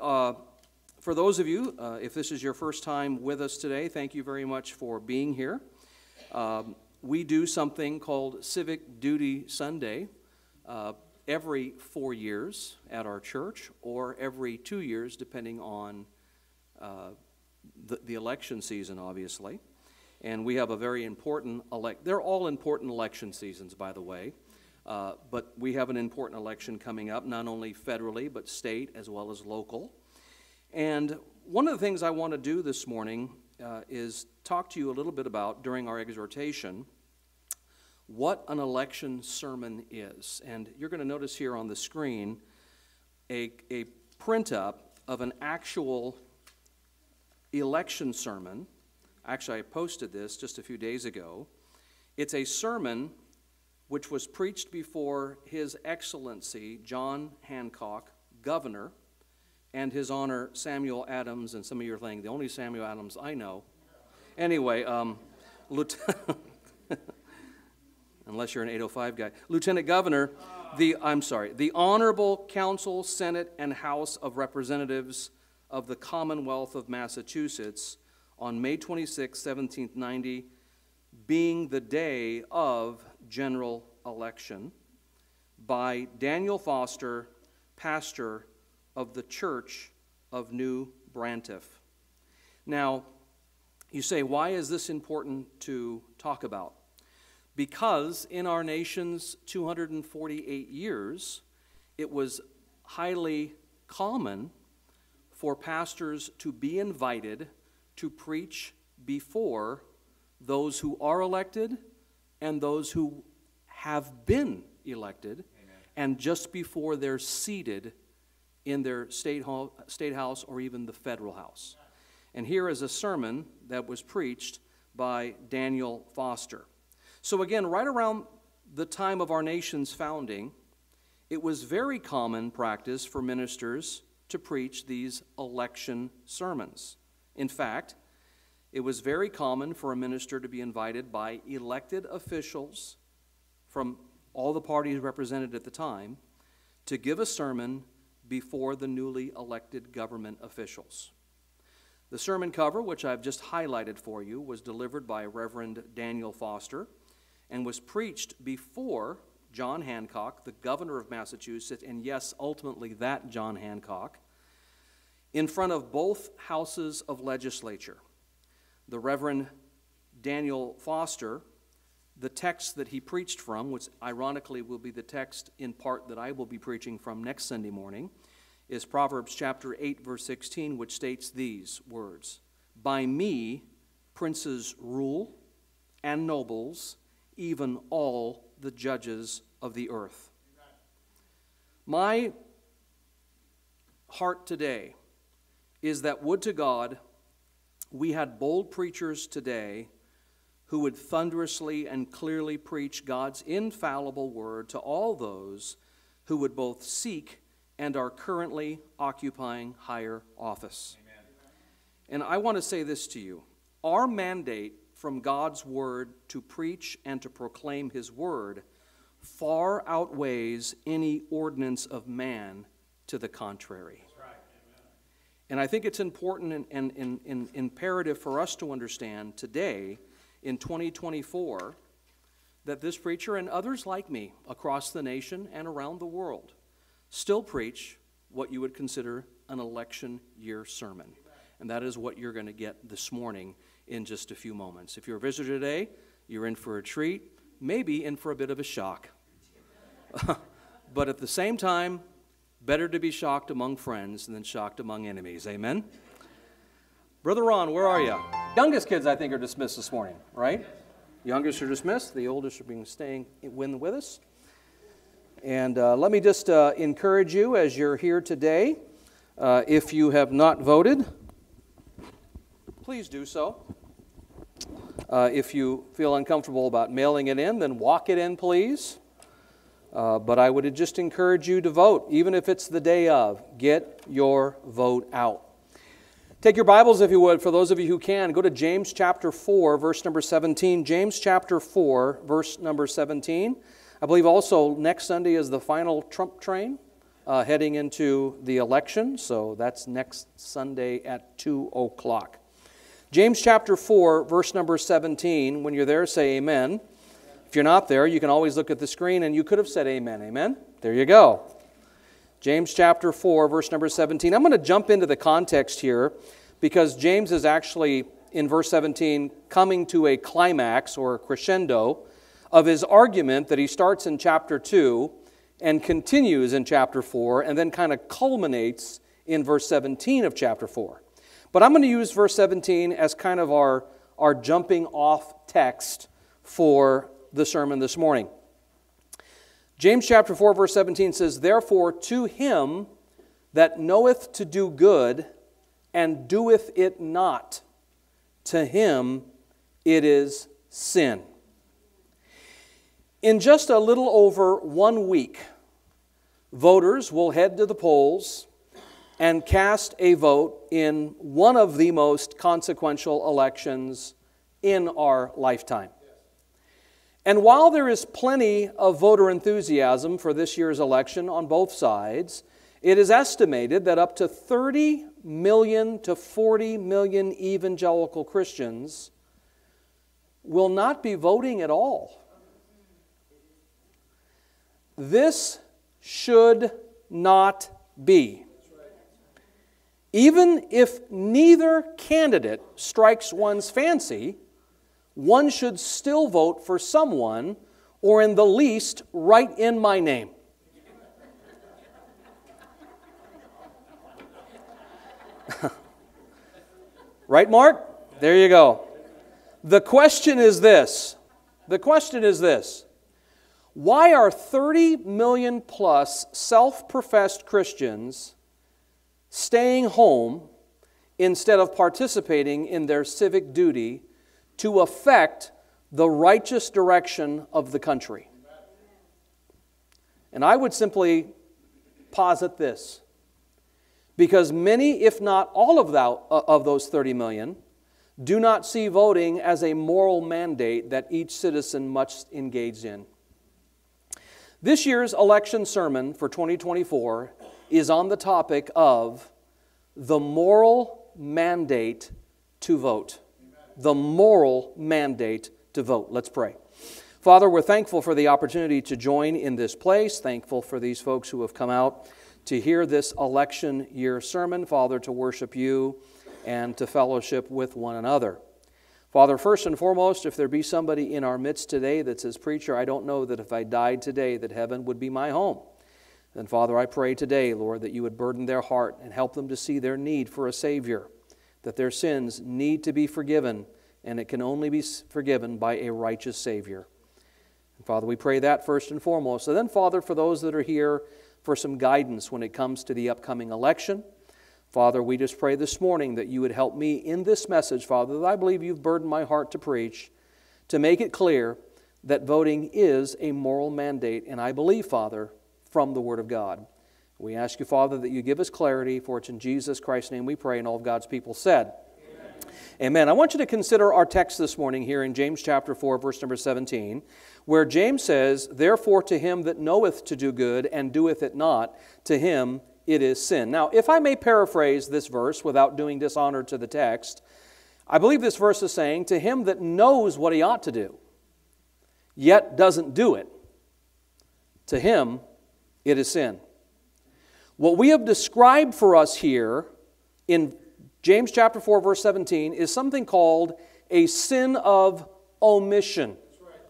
Uh, for those of you, uh, if this is your first time with us today, thank you very much for being here. Um, we do something called Civic Duty Sunday uh, every four years at our church, or every two years, depending on uh, the, the election season, obviously. And we have a very important elect. They're all important election seasons, by the way. Uh, but we have an important election coming up, not only federally, but state as well as local. And one of the things I want to do this morning uh, is talk to you a little bit about, during our exhortation, what an election sermon is. And you're going to notice here on the screen a, a print up of an actual election sermon. Actually, I posted this just a few days ago. It's a sermon which was preached before His Excellency John Hancock, Governor, and His Honor Samuel Adams, and some of you are thinking, the only Samuel Adams I know. Anyway, um, unless you're an 805 guy, Lieutenant Governor, the, I'm sorry, the Honorable Council, Senate, and House of Representatives of the Commonwealth of Massachusetts on May 26, 1790, being the day of general election by Daniel Foster, pastor of the Church of New Braintree. Now, you say, why is this important to talk about? Because in our nation's 248 years, it was highly common for pastors to be invited to preach before those who are elected and those who have been elected, Amen. and just before they're seated in their state, hall, state house or even the federal house. And here is a sermon that was preached by Daniel Foster. So, again, right around the time of our nation's founding, it was very common practice for ministers to preach these election sermons. In fact, it was very common for a minister to be invited by elected officials from all the parties represented at the time to give a sermon before the newly elected government officials. The sermon cover, which I've just highlighted for you, was delivered by Reverend Daniel Foster and was preached before John Hancock, the governor of Massachusetts, and yes, ultimately that John Hancock, in front of both houses of legislature the Reverend Daniel Foster, the text that he preached from, which ironically will be the text in part that I will be preaching from next Sunday morning, is Proverbs chapter 8, verse 16, which states these words By me princes rule and nobles, even all the judges of the earth. My heart today is that would to God we had bold preachers today who would thunderously and clearly preach God's infallible word to all those who would both seek and are currently occupying higher office. Amen. And I want to say this to you our mandate from God's word to preach and to proclaim his word far outweighs any ordinance of man to the contrary. And I think it's important and, and, and, and imperative for us to understand today, in 2024, that this preacher and others like me across the nation and around the world still preach what you would consider an election year sermon. And that is what you're going to get this morning in just a few moments. If you're a visitor today, you're in for a treat, maybe in for a bit of a shock. but at the same time, Better to be shocked among friends than shocked among enemies. Amen? Brother Ron, where are you? Youngest kids, I think, are dismissed this morning, right? Youngest are dismissed. The oldest are being staying with us. And uh, let me just uh, encourage you as you're here today. Uh, if you have not voted, please do so. Uh, if you feel uncomfortable about mailing it in, then walk it in, please. Uh, but I would just encourage you to vote, even if it's the day of. Get your vote out. Take your Bibles, if you would, for those of you who can. Go to James chapter 4, verse number 17. James chapter 4, verse number 17. I believe also next Sunday is the final Trump train. uh, heading into the election, so that's next Sunday at 2 o'clock. James chapter 4, verse number 17. When you're there, say amen. If you're not there, you can always look at the screen and you could have said amen. Amen? There you go. James chapter 4, verse number 17. I'm going to jump into the context here because James is actually, in verse 17, coming to a climax or a crescendo of his argument that he starts in chapter 2 and continues in chapter 4 and then kind of culminates in verse 17 of chapter 4. But I'm going to use verse 17 as kind of our, our jumping off text for the sermon this morning. James chapter 4, verse 17 says, Therefore, to him that knoweth to do good and doeth it not, to him it is sin. In just a little over one week, voters will head to the polls and cast a vote in one of the most consequential elections in our lifetime. And while there is plenty of voter enthusiasm for this year's election on both sides, it is estimated that up to 30 million to 40 million evangelical Christians will not be voting at all. This should not be. Even if neither candidate strikes one's fancy, one should still vote for someone, or in the least, write in my name. right, Mark? There you go. The question is this. The question is this. Why are 30 million plus self professed Christians staying home instead of participating in their civic duty to affect the righteous direction of the country. And I would simply posit this because many, if not all of, that, uh, of those 30 million, do not see voting as a moral mandate that each citizen must engage in. This year's election sermon for 2024 is on the topic of the moral mandate to vote. The moral mandate to vote. Let's pray. Father, we're thankful for the opportunity to join in this place, thankful for these folks who have come out to hear this election year sermon, Father, to worship you and to fellowship with one another. Father, first and foremost, if there be somebody in our midst today that says, Preacher, I don't know that if I died today that heaven would be my home. Then, Father, I pray today, Lord, that you would burden their heart and help them to see their need for a Savior, that their sins need to be forgiven, and it can only be forgiven by a righteous Savior. And Father, we pray that first and foremost. So then, Father, for those that are here for some guidance when it comes to the upcoming election, Father, we just pray this morning that you would help me in this message, Father, that I believe you've burdened my heart to preach, to make it clear that voting is a moral mandate. And I believe, Father, from the Word of God. We ask you, Father, that you give us clarity, for it's in Jesus Christ's name we pray, and all of God's people said. Amen. I want you to consider our text this morning here in James chapter 4, verse number 17, where James says, Therefore, to him that knoweth to do good and doeth it not, to him it is sin. Now, if I may paraphrase this verse without doing dishonor to the text, I believe this verse is saying, To him that knows what he ought to do, yet doesn't do it, to him it is sin. What we have described for us here in James chapter 4 verse 17 is something called a sin of omission.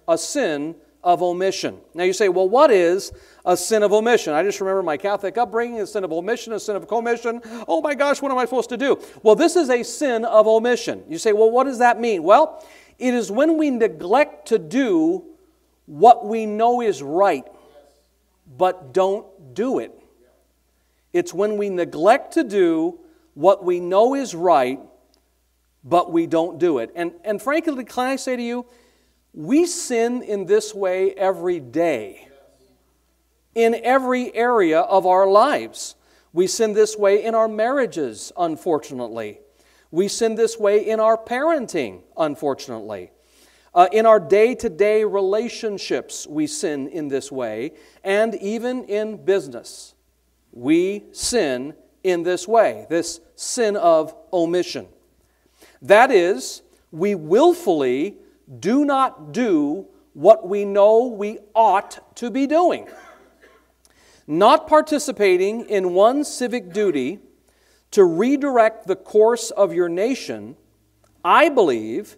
A sin of omission. Now you say, well, what is a sin of omission? I just remember my Catholic upbringing, a sin of omission, a sin of commission. Oh my gosh, what am I supposed to do? Well, this is a sin of omission. You say, well, what does that mean? Well, it is when we neglect to do what we know is right but don't do it. It's when we neglect to do what we know is right, but we don't do it. And, and frankly, can I say to you, we sin in this way every day, in every area of our lives. We sin this way in our marriages, unfortunately. We sin this way in our parenting, unfortunately. Uh, in our day to day relationships, we sin in this way, and even in business. We sin in this way this sin of omission. That is, we willfully do not do what we know we ought to be doing. Not participating in one civic duty to redirect the course of your nation, I believe,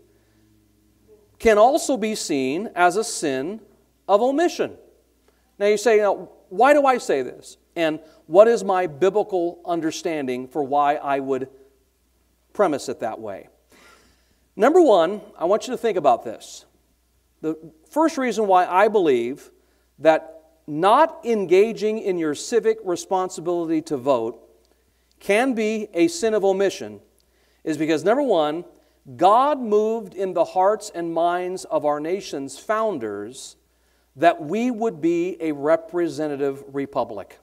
can also be seen as a sin of omission. Now you say, now, why do I say this? And what is my biblical understanding for why I would premise it that way? Number one, I want you to think about this. The first reason why I believe that not engaging in your civic responsibility to vote can be a sin of omission is because, number one, God moved in the hearts and minds of our nation's founders that we would be a representative republic.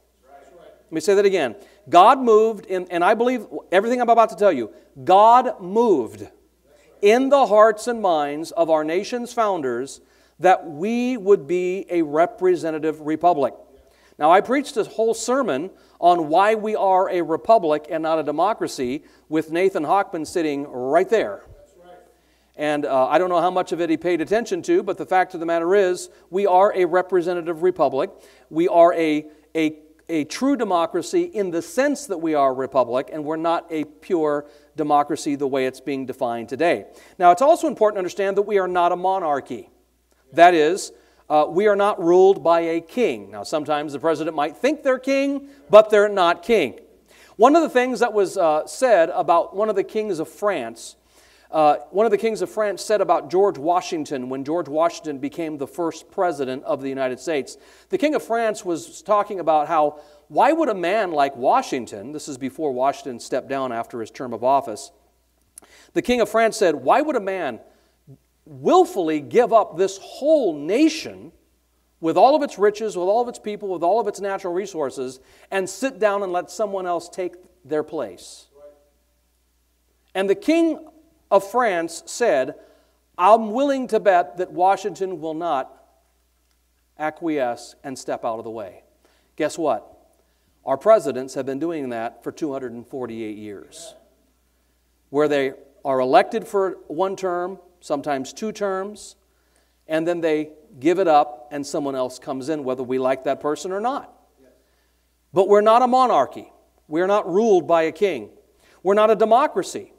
Let me say that again. God moved, in, and I believe everything I'm about to tell you, God moved in the hearts and minds of our nation's founders that we would be a representative republic. Now, I preached a whole sermon on why we are a republic and not a democracy with Nathan Hockman sitting right there. And uh, I don't know how much of it he paid attention to, but the fact of the matter is, we are a representative republic. We are a, a, a true democracy in the sense that we are a republic, and we're not a pure democracy the way it's being defined today. Now, it's also important to understand that we are not a monarchy. That is, uh, we are not ruled by a king. Now, sometimes the president might think they're king, but they're not king. One of the things that was uh, said about one of the kings of France, uh, one of the kings of France said about George Washington when George Washington became the first president of the United States. The king of France was talking about how why would a man like Washington, this is before Washington stepped down after his term of office, the king of France said, why would a man willfully give up this whole nation with all of its riches, with all of its people, with all of its natural resources, and sit down and let someone else take their place. And the king of France said, I'm willing to bet that Washington will not acquiesce and step out of the way. Guess what? Our presidents have been doing that for 248 years, where they are elected for one term, sometimes two terms, and then they give it up and someone else comes in, whether we like that person or not. But we're not a monarchy. We're not ruled by a king. We're not a democracy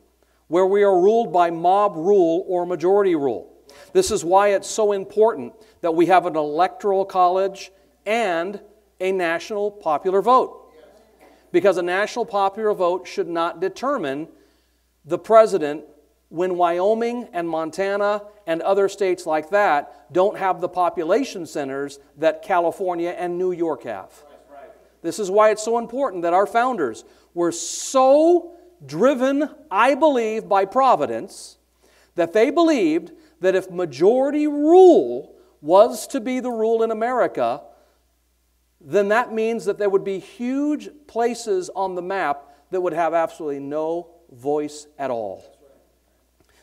where we are ruled by mob rule or majority rule. This is why it's so important that we have an electoral college and a national popular vote. Because a national popular vote should not determine the president when Wyoming and Montana and other states like that don't have the population centers that California and New York have. This is why it's so important that our founders were so driven, I believe, by providence that they believed that if majority rule was to be the rule in America, then that means that there would be huge places on the map that would have absolutely no voice at all.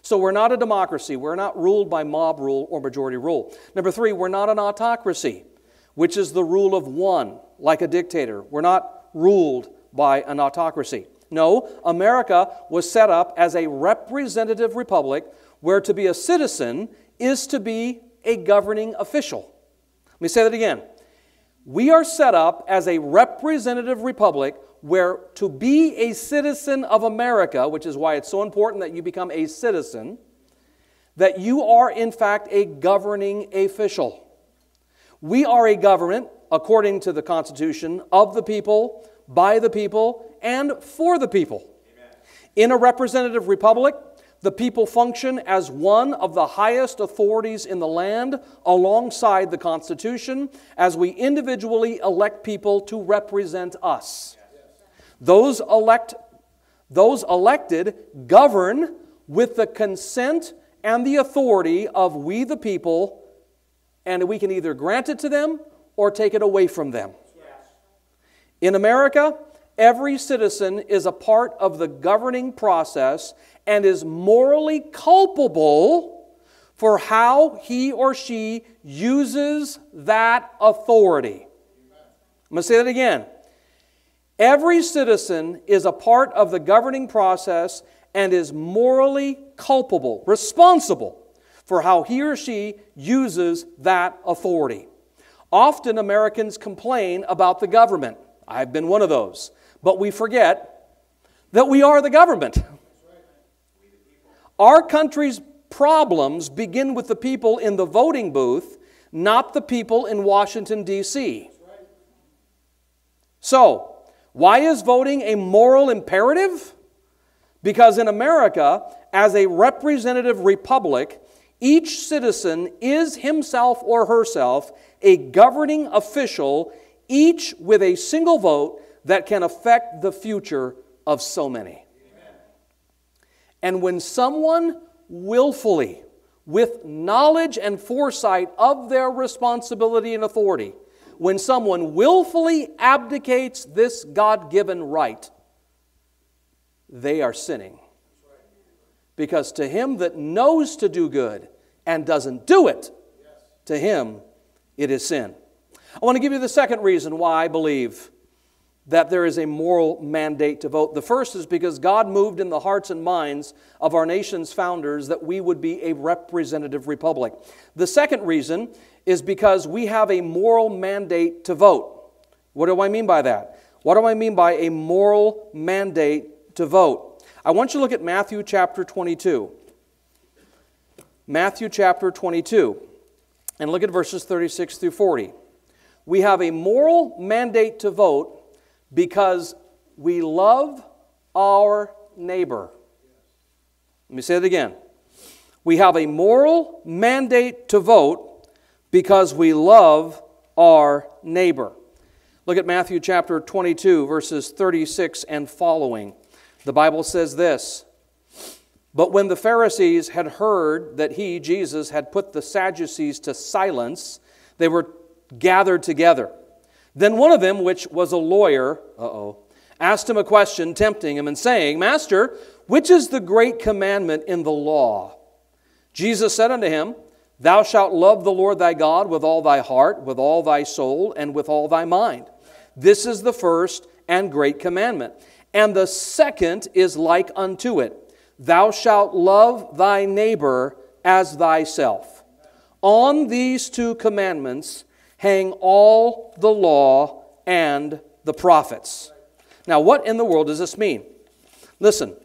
So we're not a democracy. We're not ruled by mob rule or majority rule. Number three, we're not an autocracy, which is the rule of one, like a dictator. We're not ruled by an autocracy. No, America was set up as a representative republic where to be a citizen is to be a governing official. Let me say that again. We are set up as a representative republic where to be a citizen of America, which is why it's so important that you become a citizen, that you are in fact a governing official. We are a government, according to the Constitution, of the people, by the people, and for the people. Amen. In a representative republic, the people function as one of the highest authorities in the land alongside the Constitution as we individually elect people to represent us. Those, elect, those elected govern with the consent and the authority of we the people, and we can either grant it to them or take it away from them. In America, every citizen is a part of the governing process and is morally culpable for how he or she uses that authority. I'm going to say that again. Every citizen is a part of the governing process and is morally culpable, responsible for how he or she uses that authority. Often Americans complain about the government. I've been one of those. But we forget that we are the government. Our country's problems begin with the people in the voting booth, not the people in Washington, D.C. So, why is voting a moral imperative? Because in America, as a representative republic, each citizen is himself or herself a governing official, each with a single vote that can affect the future of so many. And when someone willfully, with knowledge and foresight of their responsibility and authority, when someone willfully abdicates this God given right, they are sinning. Because to him that knows to do good and doesn't do it, to him it is sin. I want to give you the second reason why I believe that there is a moral mandate to vote. The first is because God moved in the hearts and minds of our nation's founders that we would be a representative republic. The second reason is because we have a moral mandate to vote. What do I mean by that? What do I mean by a moral mandate to vote? I want you to look at Matthew chapter 22. Matthew chapter 22, and look at verses 36 through 40. We have a moral mandate to vote because we love our neighbor. Let me say it again. We have a moral mandate to vote because we love our neighbor. Look at Matthew chapter 22, verses 36 and following. The Bible says this But when the Pharisees had heard that he, Jesus, had put the Sadducees to silence, they were gathered together. Then one of them, which was a lawyer, uh oh, asked him a question, tempting him, and saying, Master, which is the great commandment in the law? Jesus said unto him, Thou shalt love the Lord thy God with all thy heart, with all thy soul, and with all thy mind. This is the first and great commandment. And the second is like unto it Thou shalt love thy neighbor as thyself. On these two commandments hang all the law and the prophets. Now, what in the world does this mean? Listen,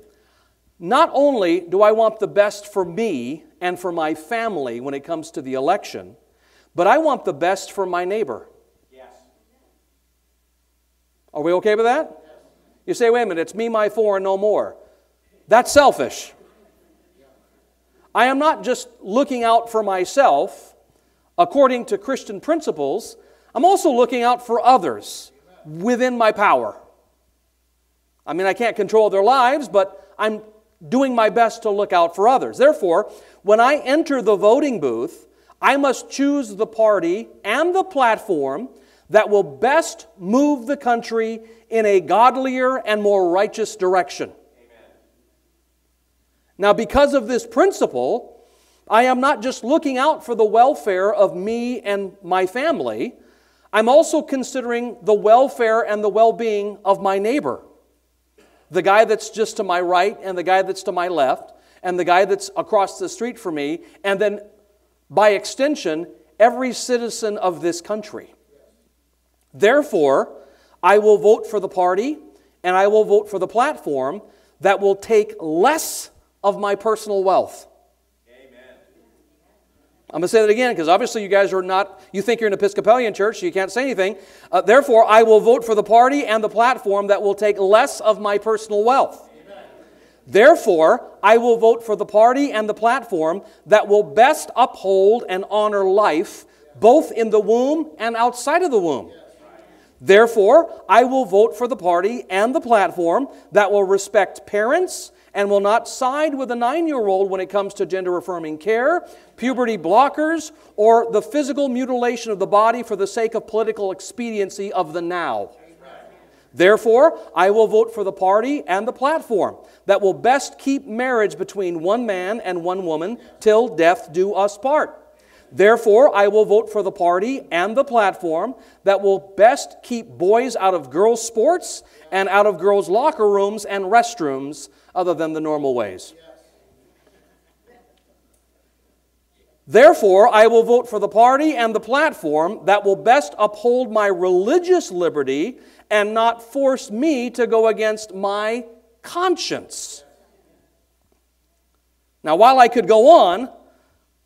not only do I want the best for me and for my family when it comes to the election, but I want the best for my neighbor. Yes. Are we okay with that? Yes. You say, wait a minute, it's me, my four, and no more. That's selfish. I am not just looking out for myself according to Christian principles, I'm also looking out for others within my power. I mean, I can't control their lives, but I'm doing my best to look out for others. Therefore, when I enter the voting booth, I must choose the party and the platform that will best move the country in a godlier and more righteous direction. Amen. Now, because of this principle, I am not just looking out for the welfare of me and my family, I'm also considering the welfare and the well being of my neighbor the guy that's just to my right and the guy that's to my left and the guy that's across the street from me, and then by extension, every citizen of this country. Therefore, I will vote for the party and I will vote for the platform that will take less of my personal wealth I'm going to say that again because obviously you guys are not, you think you're an Episcopalian church, so you can't say anything. Uh, therefore, I will vote for the party and the platform that will take less of my personal wealth. Amen. Therefore, I will vote for the party and the platform that will best uphold and honor life, both in the womb and outside of the womb. Therefore, I will vote for the party and the platform that will respect parents and will not side with a nine year old when it comes to gender affirming care, puberty blockers, or the physical mutilation of the body for the sake of political expediency of the now. Therefore, I will vote for the party and the platform that will best keep marriage between one man and one woman till death do us part. Therefore, I will vote for the party and the platform that will best keep boys out of girls' sports and out of girls' locker rooms and restrooms other than the normal ways. Therefore, I will vote for the party and the platform that will best uphold my religious liberty and not force me to go against my conscience. Now, while I could go on,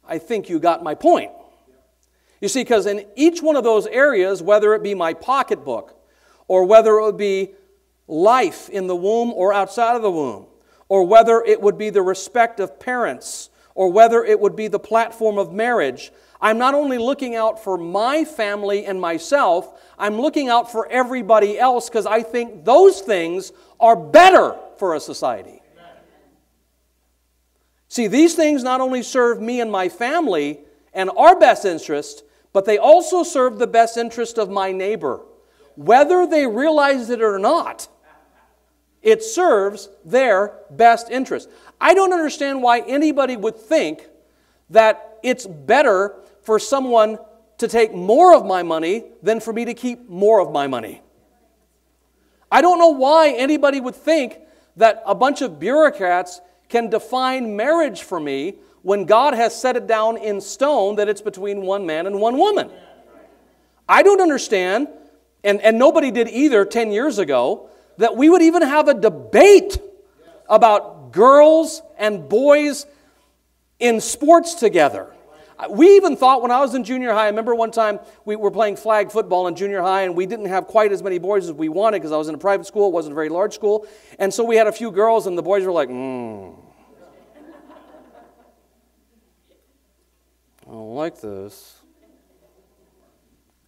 I think you got my point. You see, because in each one of those areas, whether it be my pocketbook, or whether it would be life in the womb or outside of the womb, or whether it would be the respect of parents, or whether it would be the platform of marriage. I'm not only looking out for my family and myself, I'm looking out for everybody else because I think those things are better for a society. See, these things not only serve me and my family and our best interest, but they also serve the best interest of my neighbor. Whether they realize it or not, it serves their best interest. I don't understand why anybody would think that it's better for someone to take more of my money than for me to keep more of my money. I don't know why anybody would think that a bunch of bureaucrats can define marriage for me when God has set it down in stone that it's between one man and one woman. I don't understand, and, and nobody did either 10 years ago, that we would even have a debate about girls and boys in sports together. We even thought when I was in junior high, I remember one time we were playing flag football in junior high and we didn't have quite as many boys as we wanted because I was in a private school, it wasn't a very large school. And so we had a few girls and the boys were like, hmm. I don't like this.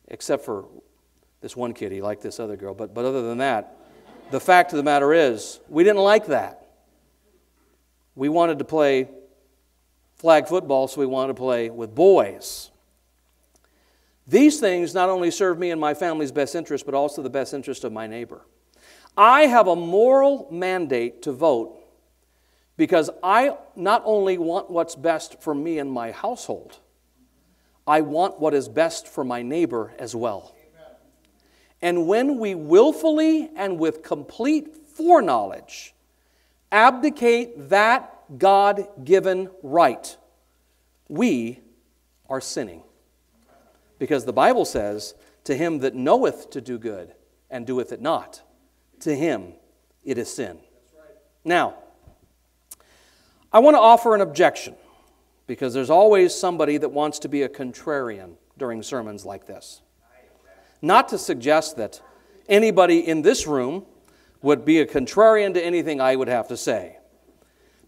Except for this one kid, he liked this other girl. But, but other than that, the fact of the matter is, we didn't like that. We wanted to play flag football, so we wanted to play with boys. These things not only serve me and my family's best interest, but also the best interest of my neighbor. I have a moral mandate to vote because I not only want what's best for me and my household, I want what is best for my neighbor as well. And when we willfully and with complete foreknowledge abdicate that God given right, we are sinning. Because the Bible says, To him that knoweth to do good and doeth it not, to him it is sin. Now, I want to offer an objection because there's always somebody that wants to be a contrarian during sermons like this. Not to suggest that anybody in this room would be a contrarian to anything I would have to say.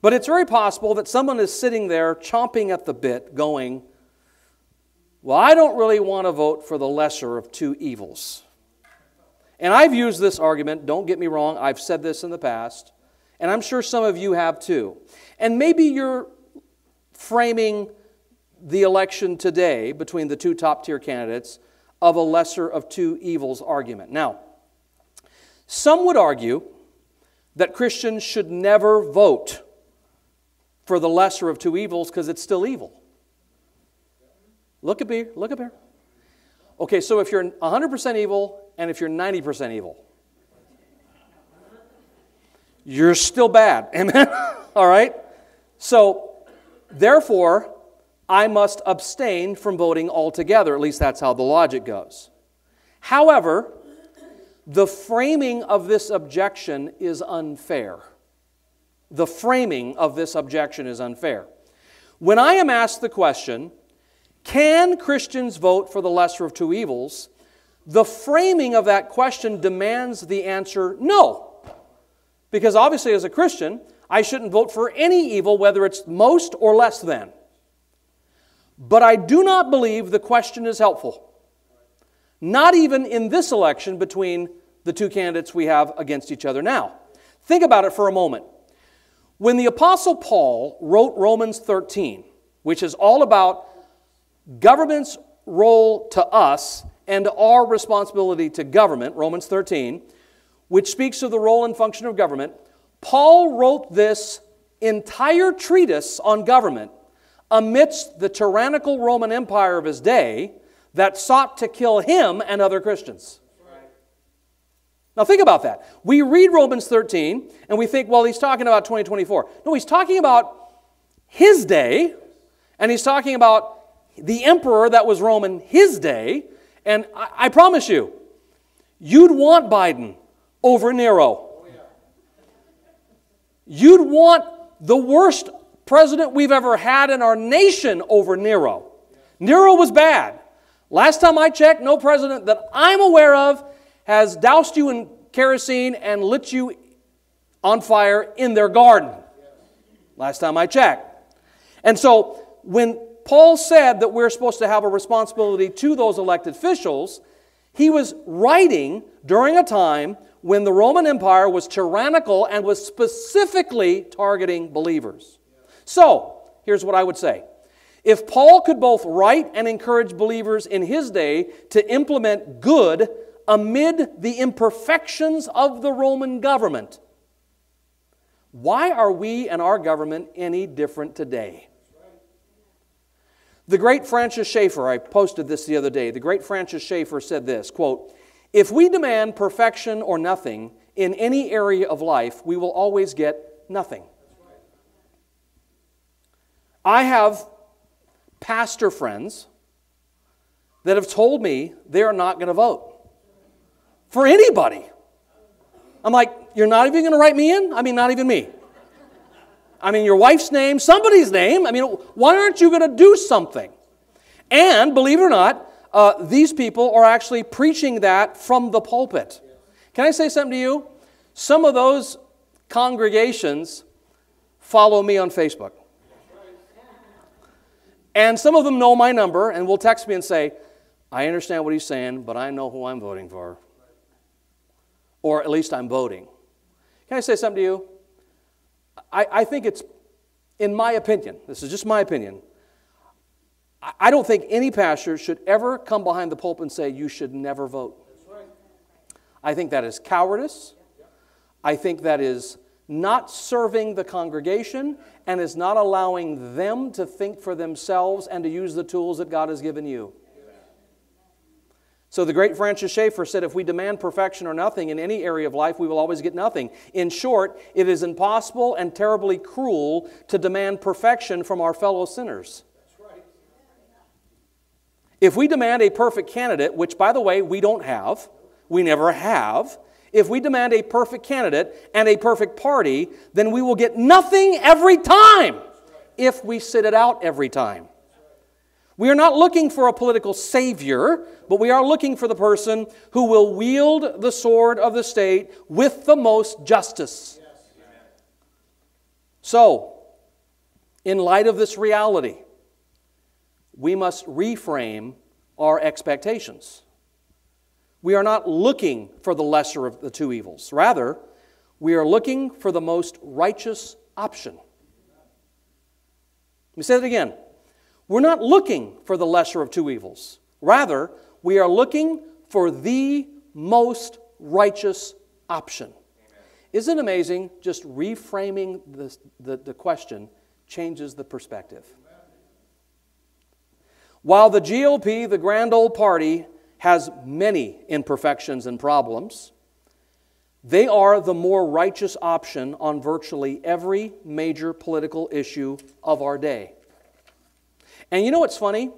But it's very possible that someone is sitting there chomping at the bit, going, Well, I don't really want to vote for the lesser of two evils. And I've used this argument, don't get me wrong, I've said this in the past, and I'm sure some of you have too. And maybe you're framing the election today between the two top tier candidates of a lesser of two evils argument. Now, some would argue that Christians should never vote for the lesser of two evils because it's still evil. Look up here, look up here. Okay, so if you're 100% evil and if you're 90% evil, you're still bad. Amen? All right? So, therefore, I must abstain from voting altogether. At least that's how the logic goes. However, the framing of this objection is unfair. The framing of this objection is unfair. When I am asked the question, can Christians vote for the lesser of two evils? The framing of that question demands the answer no. Because obviously, as a Christian, I shouldn't vote for any evil, whether it's most or less than. But I do not believe the question is helpful. Not even in this election between the two candidates we have against each other now. Think about it for a moment. When the Apostle Paul wrote Romans 13, which is all about government's role to us and our responsibility to government, Romans 13, which speaks of the role and function of government, Paul wrote this entire treatise on government amidst the tyrannical Roman Empire of his day that sought to kill him and other Christians. Now, think about that. We read Romans 13 and we think, well, he's talking about 2024. No, he's talking about his day, and he's talking about the emperor that was Roman his day. And I, I promise you, you'd want Biden over Nero. You'd want the worst president we've ever had in our nation over Nero. Nero was bad. Last time I checked, no president that I'm aware of has doused you in kerosene and lit you on fire in their garden. Last time I checked. And so when Paul said that we're supposed to have a responsibility to those elected officials, he was writing during a time when the Roman Empire was tyrannical and was specifically targeting believers. So, here's what I would say. If Paul could both write and encourage believers in his day to implement good amid the imperfections of the Roman government, why are we and our government any different today? The great Francis Schaeffer, I posted this the other day, the great Francis Schaeffer said this quote, If we demand perfection or nothing in any area of life, we will always get nothing. I have pastor friends that have told me they are not going to vote for anybody. I'm like, you're not even going to write me in? I mean, not even me. I mean, your wife's name, somebody's name. I mean, why aren't you going to do something? And believe it or not, uh, these people are actually preaching that from the pulpit. Can I say something to you? Some of those congregations follow me on Facebook. And some of them know my number and will text me and say, I understand what he's saying, but I know who I'm voting for. Or at least I'm voting. Can I say something to you? I, I think it's, in my opinion, this is just my opinion, I, I don't think any pastor should ever come behind the pulpit and say, you should never vote. I think that is cowardice. I think that is not serving the congregation and is not allowing them to think for themselves and to use the tools that God has given you. So the great Francis Schaeffer said if we demand perfection or nothing in any area of life, we will always get nothing. In short, it is impossible and terribly cruel to demand perfection from our fellow sinners. If we demand a perfect candidate, which by the way, we don't have, we never have, if we demand a perfect candidate and a perfect party, then we will get nothing every time if we sit it out every time. We are not looking for a political savior, but we are looking for the person who will wield the sword of the state with the most justice. So, in light of this reality, we must reframe our expectations. We are not looking for the lesser of the two evils. Rather, we are looking for the most righteous option. Let me say that again. We're not looking for the lesser of two evils. Rather, we are looking for the most righteous option. Isn't it amazing? Just reframing the, the, the question changes the perspective. While the GOP, the grand old party, has many imperfections and problems, they are the more righteous option on virtually every major political issue of our day. And you know what's funny?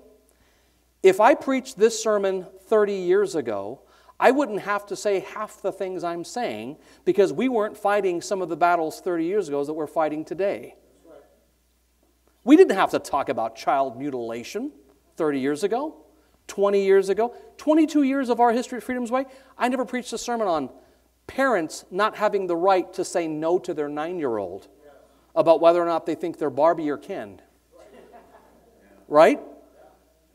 If I preached this sermon 30 years ago, I wouldn't have to say half the things I'm saying because we weren't fighting some of the battles 30 years ago that we're fighting today. We didn't have to talk about child mutilation 30 years ago, 20 years ago, 22 years of our history at Freedom's Way. I never preached a sermon on parents not having the right to say no to their nine year old about whether or not they think they're Barbie or Ken right?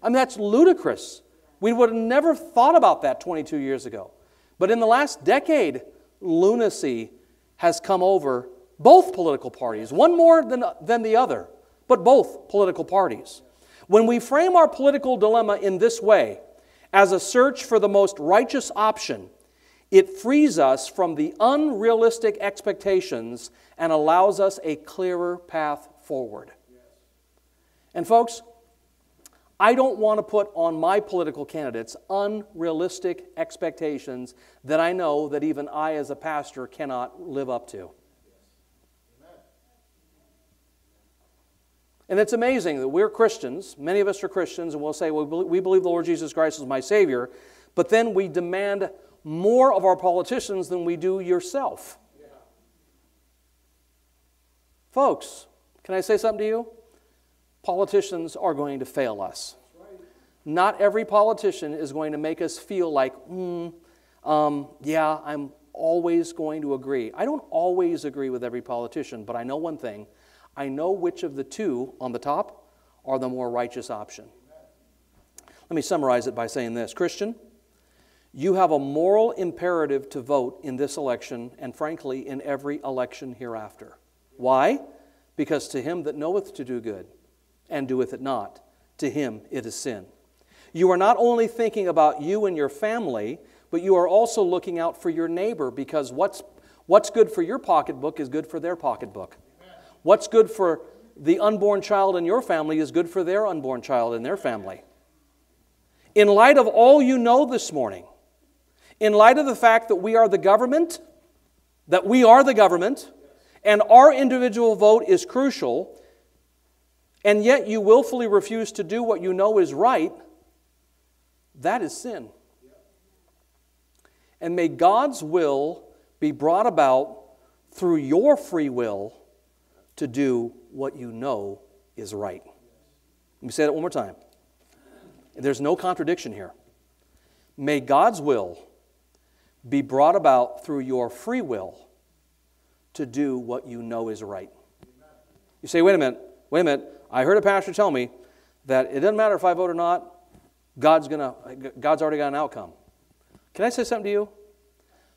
I mean, that's ludicrous. We would have never thought about that 22 years ago. But in the last decade, lunacy has come over both political parties, one more than, than the other, but both political parties. When we frame our political dilemma in this way, as a search for the most righteous option, it frees us from the unrealistic expectations and allows us a clearer path forward. And, folks, I don't want to put on my political candidates unrealistic expectations that I know that even I, as a pastor, cannot live up to. And it's amazing that we're Christians, many of us are Christians, and we'll say, well, we believe the Lord Jesus Christ is my Savior, but then we demand more of our politicians than we do yourself. Yeah. Folks, can I say something to you? Politicians are going to fail us. Not every politician is going to make us feel like, hmm, um, yeah, I'm always going to agree. I don't always agree with every politician, but I know one thing I know which of the two on the top are the more righteous option. Let me summarize it by saying this Christian, you have a moral imperative to vote in this election and, frankly, in every election hereafter. Why? Because to him that knoweth to do good and doeth it not, to him it is sin. You are not only thinking about you and your family, but you are also looking out for your neighbor because what's, what's good for your pocketbook is good for their pocketbook. What's good for the unborn child in your family is good for their unborn child in their family. In light of all you know this morning, in light of the fact that we are the government, that we are the government, and our individual vote is crucial, and yet you willfully refuse to do what you know is right, that is sin. And may God's will be brought about through your free will to do what you know is right. Let me say that one more time. There's no contradiction here. May God's will be brought about through your free will to do what you know is right. You say, wait a minute, wait a minute. I heard a pastor tell me that it doesn't matter if I vote or not, God's, gonna, God's already got an outcome. Can I say something to you?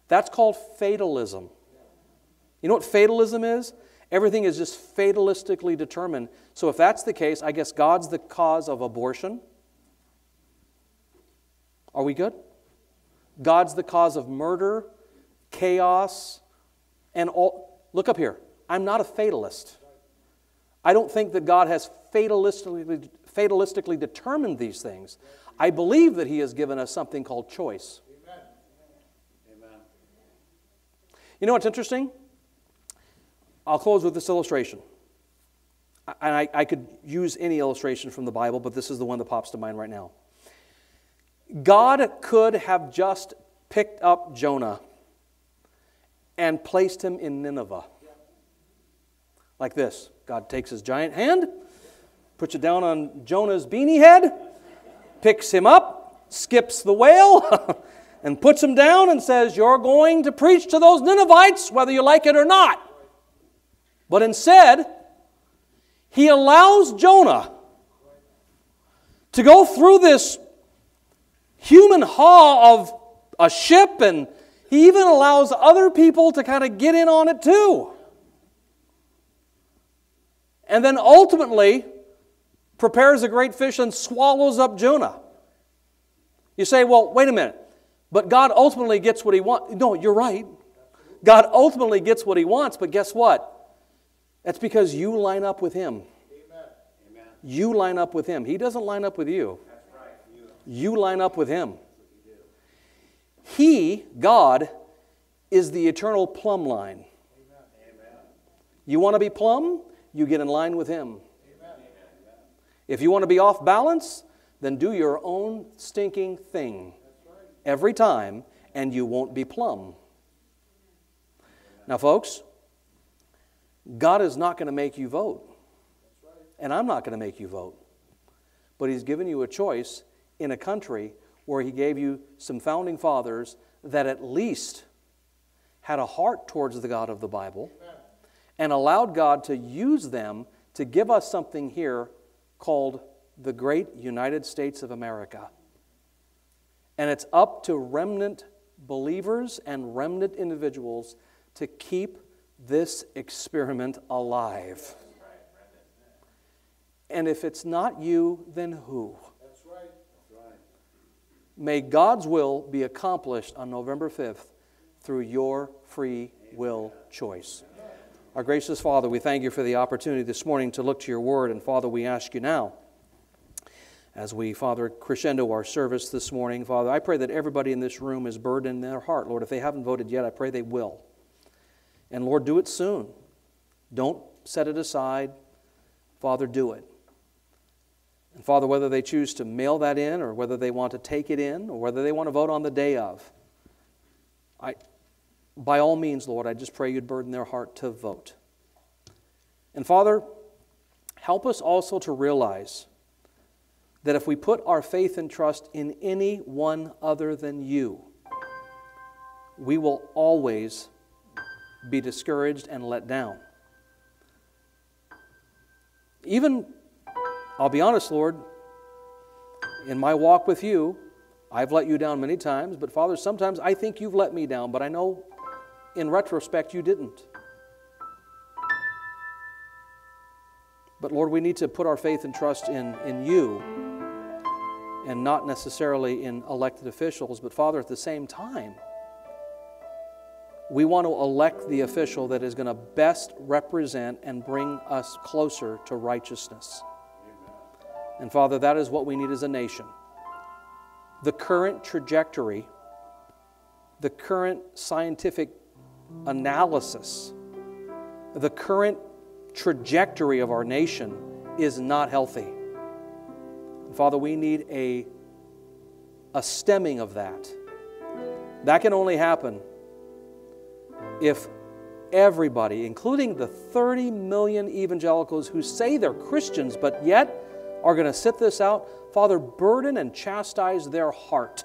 That's called fatalism. You know what fatalism is? Everything is just fatalistically determined. So, if that's the case, I guess God's the cause of abortion. Are we good? God's the cause of murder, chaos, and all. Look up here. I'm not a fatalist. I don't think that God has fatalistically, fatalistically determined these things. I believe that He has given us something called choice. Amen. You know what's interesting? I'll close with this illustration. And I, I could use any illustration from the Bible, but this is the one that pops to mind right now. God could have just picked up Jonah and placed him in Nineveh. Like this God takes his giant hand, puts it down on Jonah's beanie head, picks him up, skips the whale, and puts him down and says, You're going to preach to those Ninevites whether you like it or not. But instead, he allows Jonah to go through this human haul of a ship, and he even allows other people to kind of get in on it too. And then ultimately prepares a great fish and swallows up Jonah. You say, well, wait a minute. But God ultimately gets what he wants. No, you're right. God ultimately gets what he wants, but guess what? That's because you line up with Him. Amen. You line up with Him. He doesn't line up with you. Right. You line up with Him. He, God, is the eternal plumb line. Amen. You want to be plumb? You get in line with Him. Amen. If you want to be off balance, then do your own stinking thing every time, and you won't be plumb. Now, folks, God is not going to make you vote. And I'm not going to make you vote. But He's given you a choice in a country where He gave you some founding fathers that at least had a heart towards the God of the Bible and allowed God to use them to give us something here called the great United States of America. And it's up to remnant believers and remnant individuals to keep this experiment alive. And if it's not you, then who? That's right. That's right. May God's will be accomplished on November 5th through your free will choice. Our gracious Father, we thank you for the opportunity this morning to look to your word. And Father, we ask you now, as we, Father, crescendo our service this morning, Father, I pray that everybody in this room is burdened in their heart. Lord, if they haven't voted yet, I pray they will. And Lord, do it soon. Don't set it aside. Father, do it. And Father, whether they choose to mail that in or whether they want to take it in or whether they want to vote on the day of, I, by all means, Lord, I just pray you'd burden their heart to vote. And Father, help us also to realize that if we put our faith and trust in any one other than you, we will always be discouraged and let down. Even, I'll be honest, Lord, in my walk with you, I've let you down many times, but Father, sometimes I think you've let me down, but I know in retrospect you didn't. But Lord, we need to put our faith and trust in, in you and not necessarily in elected officials. But Father, at the same time, we want to elect the official that is going to best represent and bring us closer to righteousness. And Father, that is what we need as a nation. The current trajectory, the current scientific analysis, the current trajectory of our nation is not healthy. Father, we need a, a stemming of that. That can only happen if everybody, including the 30 million evangelicals who say they're Christians but yet are going to sit this out, Father, burden and chastise their heart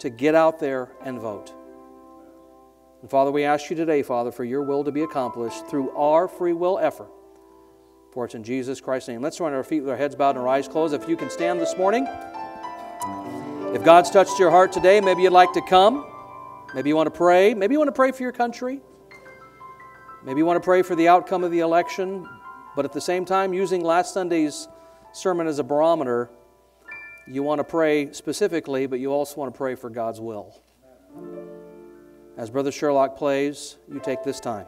to get out there and vote. And Father, we ask you today, Father, for your will to be accomplished through our free will effort. For it's in Jesus Christ's name. Let's run our feet with our heads bowed and our eyes closed. If you can stand this morning. If God's touched your heart today, maybe you'd like to come. Maybe you want to pray. Maybe you want to pray for your country. Maybe you want to pray for the outcome of the election. But at the same time, using last Sunday's sermon as a barometer, you want to pray specifically, but you also want to pray for God's will. As Brother Sherlock plays, you take this time.